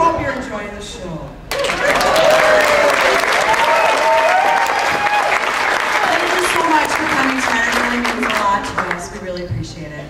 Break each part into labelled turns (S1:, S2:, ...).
S1: hope you're enjoying the show. Thank you so much for coming tonight. It really means a lot to us. We really appreciate it.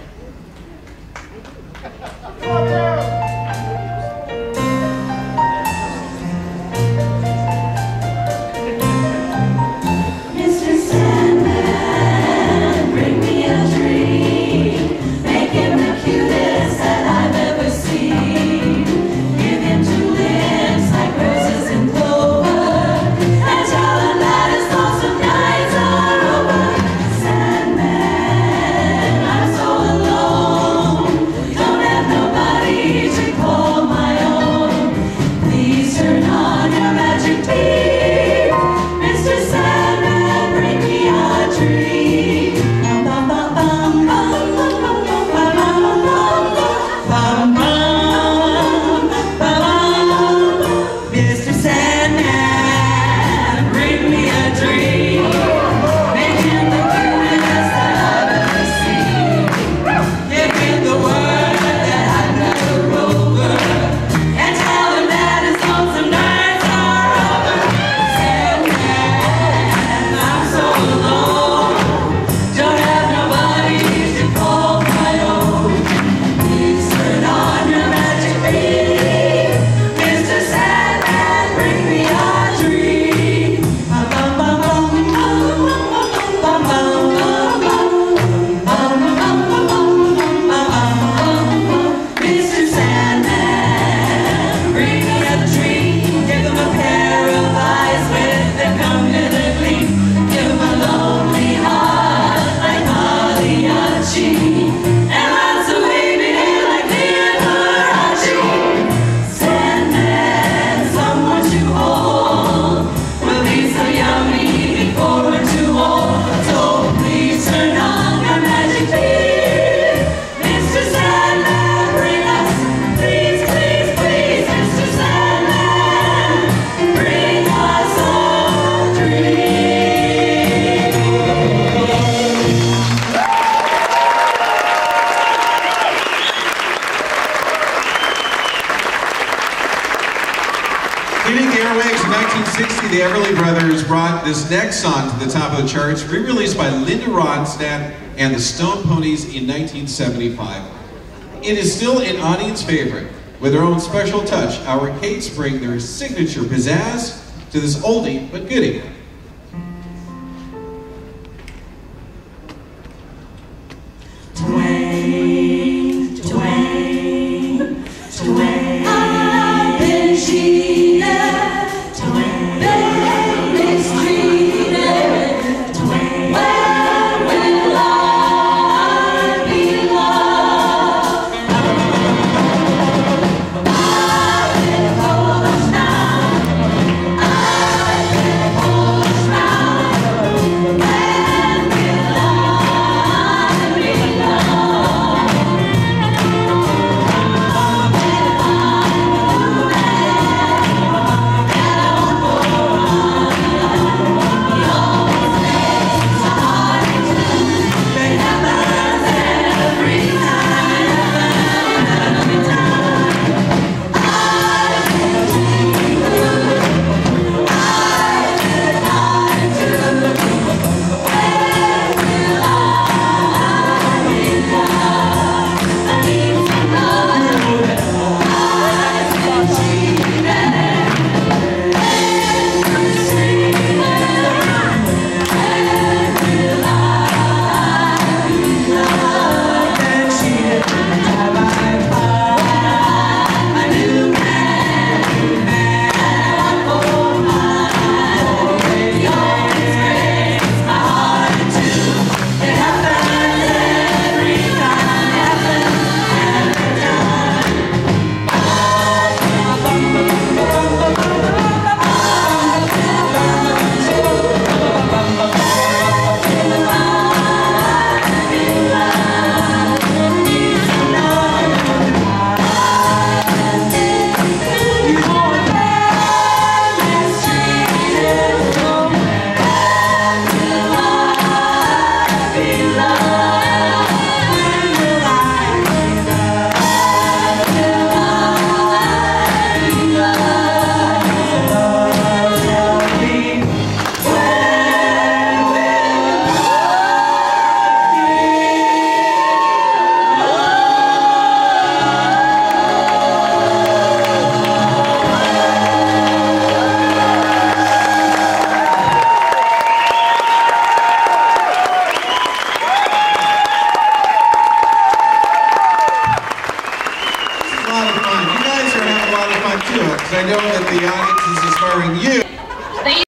S2: 1960, the Everly Brothers brought this next song to the top of the charts, re-released by Linda Ronstadt and the Stone Poneys in 1975. It is still an audience favorite. With their own special touch, our Kates bring their signature pizzazz to this oldie but goodie. Señor, te